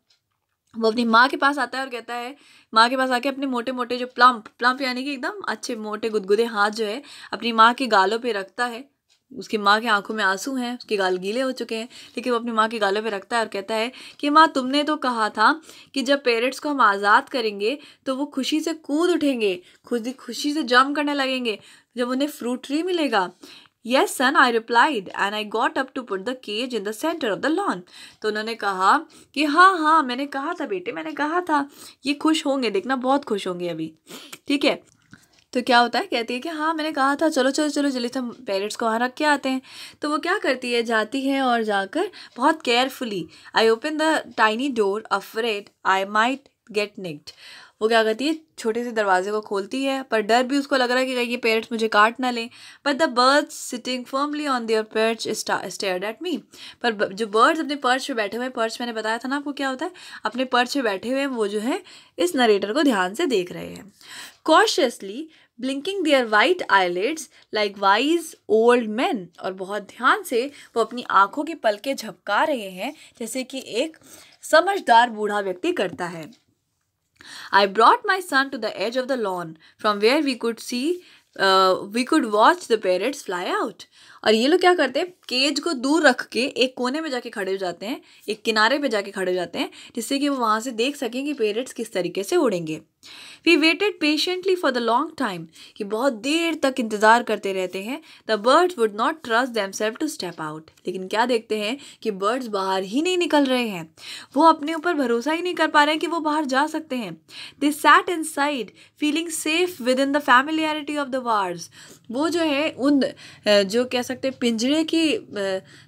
Speaker 1: वो अपनी माँ के पास आता है और कहता है, माँ के पास आके अपने मोटे मोटे जो प्लम्प प्लम्प यानी कि एकदम अच्छे मोटे गुदगुदे हाथ जो है, अपनी माँ के गालों पे रखता है। उसकी माँ के आँखों में आँसू हैं, उसके गाल गीले हो चुके हैं, लेकिन वो अपनी माँ के गालों पे रखता है और कहता है कि, माँ, तुमने तो कहा था कि जब पेरेंट्स को हम आज़ाद करेंगे तो वो खुशी से कूद उठेंगे, खुद खुशी से जम करने लगेंगे, जब उन्हें फ्रूट ट्री मिलेगा। Yes son I replied and I got up to put the cage in the centre of the lawn तो उन्होंने कहा कि हाँ हाँ मैंने कहा था, बेटे, मैंने कहा था। ये खुश होंगे, देखना बहुत खुश होंगे अभी। ठीक है? तो क्या होता है? कहती है कि हाँ मैंने कहा था, चलो चलो चलो, जल्दी से हम पेरेंट्स को वहाँ रख के आते हैं। तो वो क्या करती है? जाती है और जाकर बहुत carefully I open the tiny door afraid I might get nicked वो क्या करती है? छोटे से दरवाजे को खोलती है, पर डर भी उसको लग रहा है कि ये पेरेंट्स मुझे काट ना लें। But the birds sitting firmly on their perch stare at me पर जो बर्ड्स अपने पर्च पे बैठे हुए हैं पर्च मैंने बताया था ना आपको क्या होता है? अपने पर्च पे बैठे हुए हैं, वो जो है, इस नरेटर को ध्यान से देख रहे हैं। Cautiously blinking their white eyelids like wise old man और बहुत ध्यान से वो अपनी आँखों की पलके झपका रहे हैं, जैसे कि एक समझदार बूढ़ा व्यक्ति करता है। I brought my son to the edge of the lawn, from where we could see uh, we could watch the parrots fly out. और ये लोग क्या करते हैं केज को दूर रख के एक कोने में जाके खड़े हो जाते हैं, एक किनारे पे जाके खड़े हो जाते हैं, जिससे कि वो वहाँ से देख सकें कि पेरेंट्स किस तरीके से उड़ेंगे। We waited patiently for the long time कि बहुत देर तक इंतज़ार करते रहते हैं। The birds would not trust themselves to step out लेकिन क्या देखते हैं कि बर्ड्स बाहर ही नहीं निकल रहे हैं। वो अपने ऊपर भरोसा ही नहीं कर पा रहे हैं कि वो बाहर जा सकते हैं। They sat inside feeling safe within the familiarity of the bars वो जो है, उन जो कह सकते हैं। पिंजरे की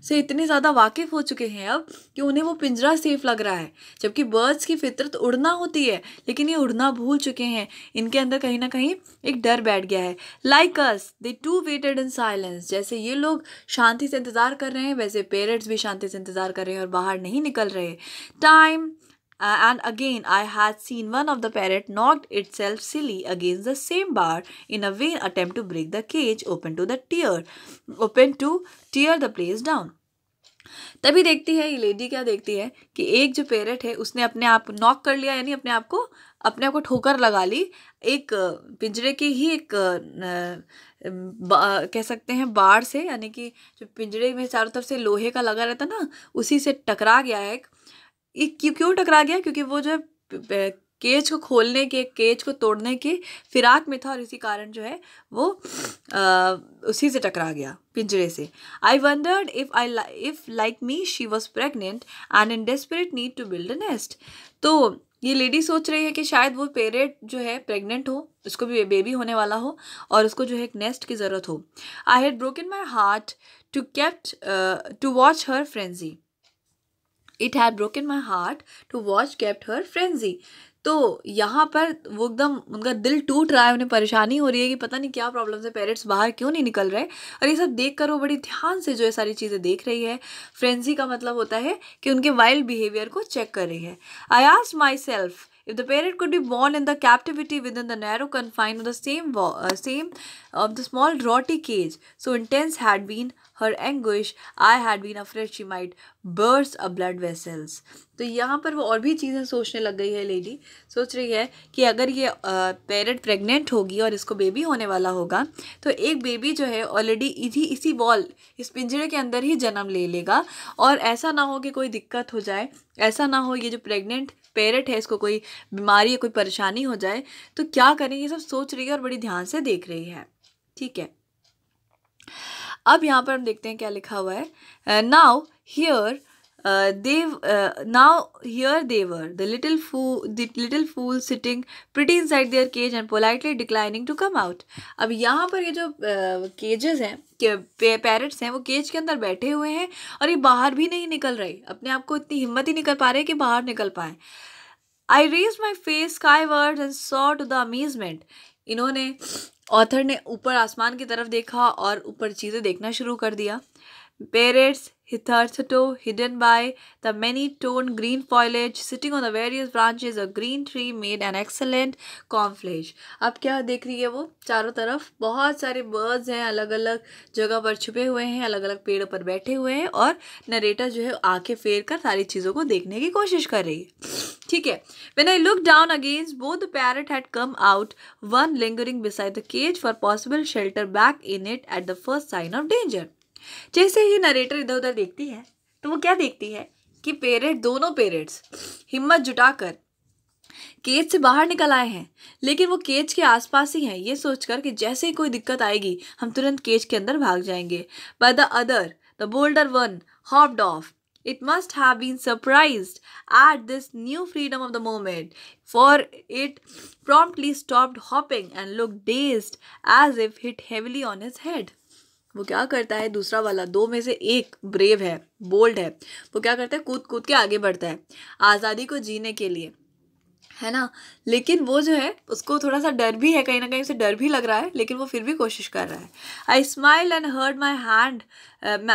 Speaker 1: से इतने ज़्यादा वाकिफ़ हो चुके हैं अब कि उन्हें वो पिंजरा सेफ़ लग रहा है। जबकि बर्ड्स की फितरत उड़ना होती है, लेकिन ये उड़ना भूल चुके हैं। इनके अंदर कहीं ना कहीं एक डर बैठ गया है। Like us they too waited in silence जैसे ये लोग शांति से इंतज़ार कर रहे हैं, वैसे पेरेंट्स भी शांति से इंतज़ार कर रहे हैं और बाहर नहीं निकल रहे। Time Uh, and again, I had seen one of the parrot knocked itself silly against the same bar in a vain attempt to break the cage open to the tear, open to tear the place down. तभी देखती है ये lady क्या देखती है कि एक जो पेरेट है उसने अपने आप नॉक कर लिया यानी अपने आप को अपने आप को ठोकर लगा ली एक पिंजरे की ही एक कह सकते हैं बाढ़ से यानी कि जो पिंजरे में चारों तरफ़ से लोहे का लगा रहता ना उसी से टकरा गया है क्यों क्यों टकरा गया? क्योंकि वो जो है केज को खोलने के केज को तोड़ने के फिराक में था और इसी कारण जो है वो आ, उसी से टकरा गया पिंजरे से। I wondered if I if like me she was pregnant and in desperate need to build a nest तो ये लेडी सोच रही है कि शायद वो पेरेंट जो है प्रेग्नेंट हो उसको भी बेबी होने वाला हो और उसको जो है एक नेस्ट की ज़रूरत हो। I had broken my heart to kept to watch her frenzy it had broken my heart to watch kept her frenzy तो यहाँ पर वो एकदम उनका दिल टूट रहा है उन्हें परेशानी हो रही है कि पता नहीं क्या प्रॉब्लम है पेरेंट्स बाहर क्यों नहीं निकल रहे और ये सब देख कर वो बड़ी ध्यान से जो है सारी चीज़ें देख रही है फ्रेंजी का मतलब होता है कि उनके वाइल्ड बिहेवियर को चेक कर रही है। I asked myself the parent could be born in the captivity within the narrow confine of the same uh, same of the small draughty cage, so intense had been her anguish, I had been afraid she might burst a blood vessels तो यहाँ पर वो और भी चीज़ें सोचने लग गई है लेडी सोच रही है कि अगर ये पेरेंट प्रेग्नेंट होगी और इसको बेबी होने वाला होगा तो एक बेबी जो है ऑलरेडी इसी इसी बॉल इस पिंजरे के अंदर ही जन्म ले लेगा। और ऐसा ना हो कि कोई दिक्कत हो जाए ऐसा ना हो ये जो प्रेग्नेंट पेरेंट है इसको कोई बीमारी या कोई परेशानी हो जाए तो क्या करें? ये सब सोच रही है और बड़ी ध्यान से देख रही है। ठीक है। अब यहाँ पर हम देखते हैं क्या लिखा हुआ है। Now here uh, they uh, they were the little little fool the little fool sitting pretty inside their cage and politely declining to come out. अब यहाँ पर ये जो केजेस uh, हैं पैरट्स हैं वो केज के अंदर बैठे हुए हैं और ये बाहर भी नहीं निकल रहे। अपने आप को इतनी हिम्मत ही नहीं कर पा रहे कि बाहर निकल पाए। I raise my face skyward and saw to the amazement इन्होंने ऑथर ने ऊपर आसमान की तरफ़ देखा और ऊपर चीज़ें देखना शुरू कर दिया। Parrots hitherto hidden by the many-toned green foliage, sitting on the various branches of green tree made an excellent camouflage. अब क्या देख रही है वो? चारों तरफ़ बहुत सारे बर्ड्स हैं अलग अलग जगह पर छुपे हुए हैं अलग अलग पेड़ों पर बैठे हुए हैं और नरेटर जो है आँखें फेर कर सारी चीज़ों को देखने की कोशिश कर रही है। ठीक है। When I looked down against both the parrot had come out, one lingering beside the cage for possible shelter back in it at the first sign of danger. जैसे ही नरेटर इधर उधर देखती है तो वो क्या देखती है? कि पेरेंट दोनों पेरेट्स हिम्मत जुटाकर केज से बाहर निकल आए हैं। लेकिन वो केज के आसपास ही हैं। ये सोचकर कि जैसे ही कोई दिक्कत आएगी हम तुरंत केज के अंदर भाग जाएँगे। By the other the bolder one hopped off It must have been surprised at this new freedom of the moment, for it promptly stopped hopping and looked dazed as if hit heavily on his head. वो क्या करता है दूसरा वाला दो में से एक ब्रेव है बोल्ड है वो क्या करता है कूद कूद के आगे बढ़ता है आज़ादी को जीने के लिए है ना? लेकिन वो जो है, उसको थोड़ा सा डर भी है, कहीं ना कहीं उसे डर भी लग रहा है, लेकिन वो फिर भी कोशिश कर रहा है। I smile and heard my hand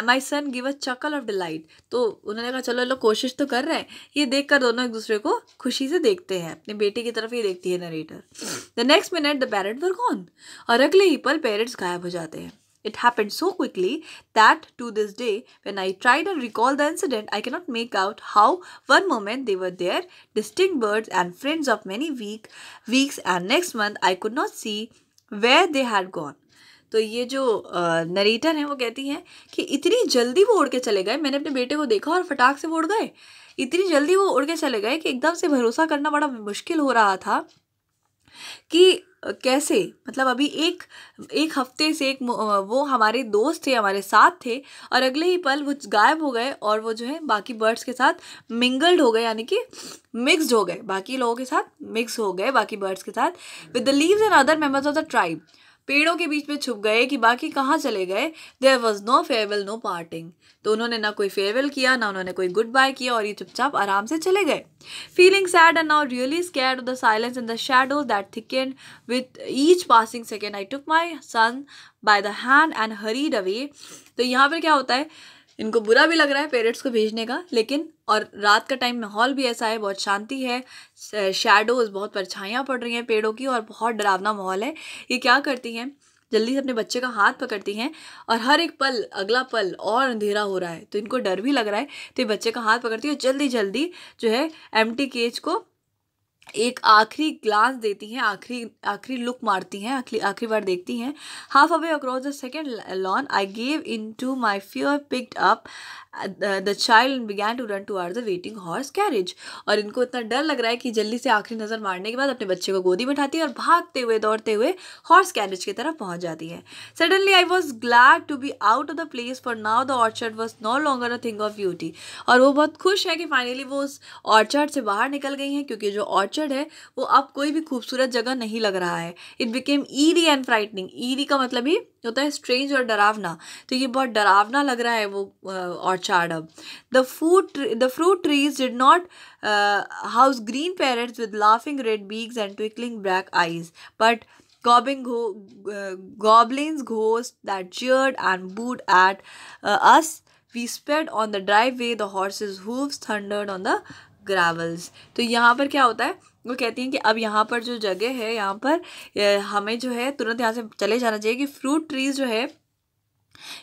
Speaker 1: my son give a chuckle of delight तो उन्होंने कहा, चलो लोग कोशिश तो कर रहे हैं। ये देख कर दोनों एक दूसरे को खुशी से देखते हैं। अपनी बेटी की तरफ़ ही देखती है narrator the next minute the parent were gone और अगले ही पल पेरेंट्स गायब हो जाते हैं। It happened so quickly that to this day, when I try to recall the incident, I cannot make out how one moment they were there, distinct birds and friends of many week, weeks, and next month I could not see where they had gone. तो ये जो narrator हैं वो कहती हैं कि इतनी जल्दी वो उड़ के चले गए मैंने अपने बेटे को देखा और फटाक से वो उड़ गए इतनी जल्दी वो उड़ के चले गए कि एकदम से भरोसा करना बड़ा मुश्किल हो रहा था कि कैसे? मतलब अभी एक एक हफ़्ते से एक वो हमारे दोस्त थे, हमारे साथ थे, और अगले ही पल वो गायब हो गए और वो जो है बाकी बर्ड्स के साथ मिंगल्ड हो गए, यानी कि मिक्सड हो गए। बाकी लोगों के साथ मिक्स हो गए, बाकी बर्ड्स के साथ। With the leaves and other members of the tribe पेड़ों के बीच में छुप गए कि बाकी कहाँ चले गए? There was no farewell no parting तो उन्होंने ना कोई फेयरवेल किया, ना उन्होंने कोई गुड बाय किया और ये चुपचाप आराम से चले गए। Feeling sad and now really scared of the silence in the shadows that thickened with each passing second I took my son by the hand and hurried away तो यहाँ पर क्या होता है? इनको बुरा भी लग रहा है पेरेंट्स को भेजने का, लेकिन और रात का टाइम माहौल भी ऐसा है, बहुत शांति है। शेडोज़ बहुत परछाइयाँ पड़ रही हैं पेड़ों की और बहुत डरावना माहौल है। ये क्या करती हैं? जल्दी से अपने बच्चे का हाथ पकड़ती हैं और हर एक पल, अगला पल और अंधेरा हो रहा है। तो इनको डर भी लग रहा है तो ये बच्चे का हाथ पकड़ती है और जल्दी जल्दी जो है एम केज को एक आखिरी ग्लास देती हैं, आखिरी आखिरी लुक मारती हैं, आखिरी आखिरी बार देखती हैं। Halfway across the second lawn I gave in to my fear picked up the child began to run to our the waiting horse carriage और इनको इतना डर लग रहा है कि जल्दी से आखिरी नज़र मारने के बाद अपने बच्चे को गोदी में उठाती है और भागते हुए, दौड़ते हुए हॉर्स कैरेज की तरफ़ पहुँच जाती है। Suddenly I was glad to be out of the place for now the orchard was no longer a thing of beauty और वो बहुत खुश है कि फाइनली वो उस ऑर्चर्ड से बाहर निकल गई हैं, क्योंकि जो ऑर्चर्ड है, वो अब कोई भी खूबसूरत जगह नहीं लग रहा है। It became eerie and frightening eerie का मतलब ही होता है स्ट्रेंज और डरावना। तो ये बहुत डरावना लग रहा है वो ऑर्चार्ड अब। The foot the fruit trees did not house green parrots with laughing red beaks and twinkling black eyes but gobbing gobbling Ghosh that jeered and booed at us we sped on the driveway the horses hooves on the gravels तो यहाँ पर क्या होता है? वो कहती हैं कि अब यहाँ पर जो जगह है, यहाँ पर हमें जो है तुरंत यहाँ से चले जाना चाहिए कि फ्रूट ट्रीज जो है,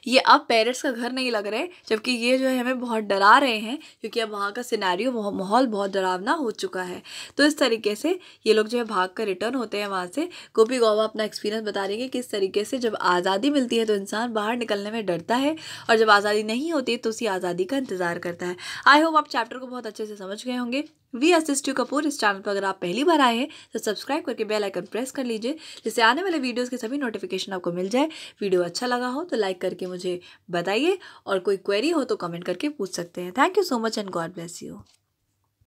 Speaker 1: ये अब पेरेंट्स का घर नहीं लग रहे, जबकि ये जो है हमें बहुत डरा रहे हैं, क्योंकि अब वहाँ का सिनेरियो माहौल बहुत डरावना हो चुका है। तो इस तरीके से ये लोग जो है भाग कर रिटर्न होते हैं वहाँ से। गोपी गौवा अपना एक्सपीरियंस बता रही है कि इस तरीके से जब आज़ादी मिलती है तो इंसान बाहर निकलने में डरता है, और जब आज़ादी नहीं होती तो उसी आज़ादी का इंतज़ार करता है। आई होप आप चैप्टर को बहुत अच्छे से समझ गए होंगे। वी असिस्ट यू कपूर, इस चैनल पर अगर आप पहली बार आए हैं तो सब्सक्राइब करके बेल आइकन प्रेस कर लीजिए, जिससे आने वाले वीडियोस के सभी नोटिफिकेशन आपको मिल जाए। वीडियो अच्छा लगा हो तो लाइक करके मुझे बताइए, और कोई क्वेरी हो तो कमेंट करके पूछ सकते हैं। Thank you so much and God bless you